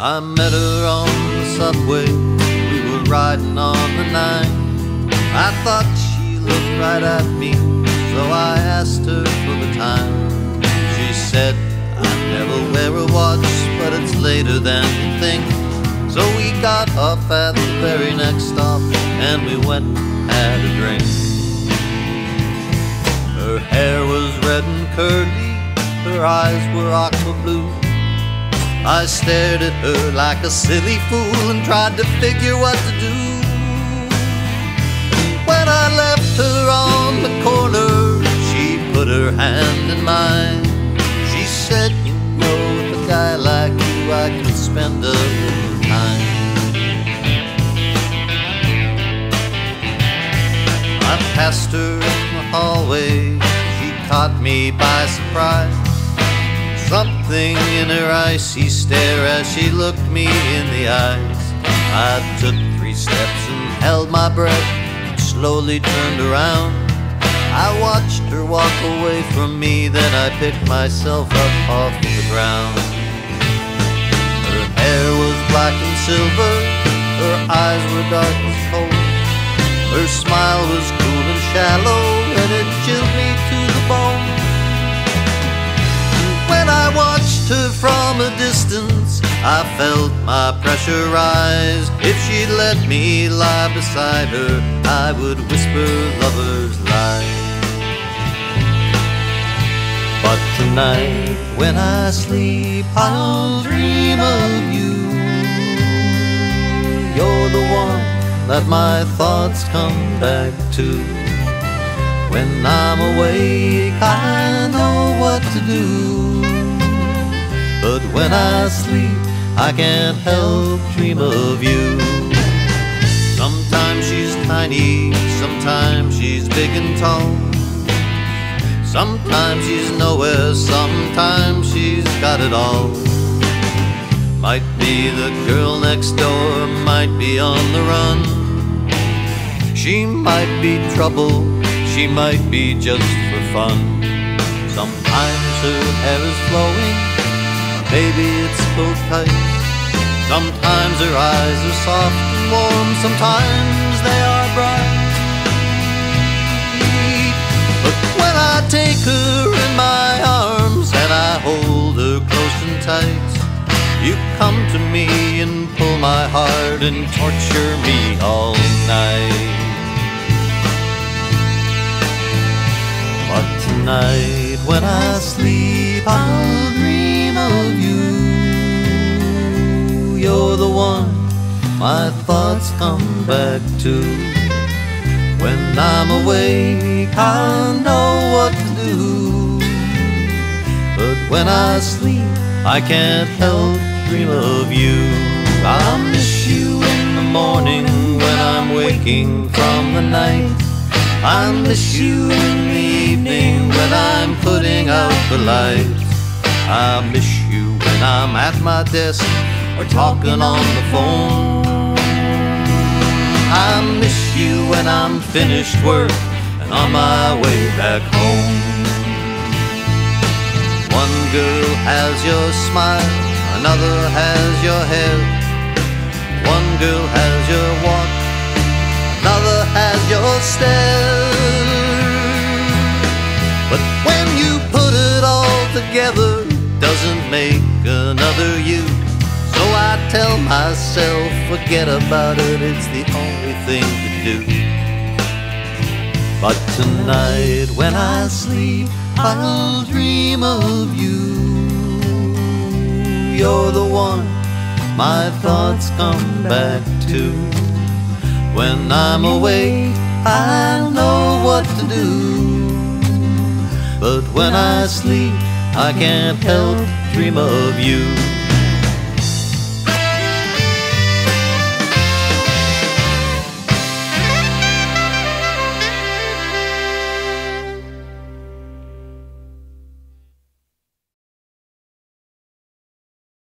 I met her on the subway. We were riding on the nine. I thought she looked right at me, so I asked her for the time. She said, I never wear a watch, but it's later than you think. So we got off at the very next stop and we went and had a drink. Her hair was red and curly, her eyes were aqua blue. I stared at her like a silly fool and tried to figure what to do. When I left her on the corner, she put her hand in mine. She said, You know, with a guy like you, I could spend a little time. I passed her in the hallway, she caught me by surprise. Something in her icy stare as she looked me in the eyes. I took three steps and held my breath, and slowly turned around. I watched her walk away from me, then I picked myself up off the ground. Her hair was black and silver, her eyes were dark and cold, Her smile was cool and shallow, watched her from a distance, I felt my pressure rise. If she'd let me lie beside her, I would whisper lovers' lies. But tonight, when I sleep, I'll dream of you. You're the one that my thoughts come back to. When I'm awake, I know what to do. But when I sleep, I can't help dream of you. Sometimes she's tiny, sometimes she's big and tall. Sometimes she's nowhere, sometimes she's got it all. Might be the girl next door, might be on the run. She might be trouble, she might be just for fun. Sometimes her hair is flowing, maybe it's pulled tight. Sometimes her eyes are soft and warm, sometimes they are bright. But when I take her in my arms and I hold her close and tight, you come to me and pull my heart and torture me all night. But tonight when I sleep, I'll one my thoughts come back to. When I'm awake, I know what to do. But when I sleep, I can't help dream of you. I'll miss you in the morning when I'm waking from the night. I miss you in the evening when I'm putting out the lights. I miss you when I'm at my desk or talking on the phone. I miss you when I'm finished work and on my way back home. One girl has your smile, another has your hair. One girl has your walk, another has your stare. But when you put it all together, doesn't make another you. Tell myself, forget about it, it's the only thing to do. But tonight when I sleep, I'll dream of you. You're the one my thoughts come back to. When I'm awake, I know what to do. But when I sleep, I can't help dream of you.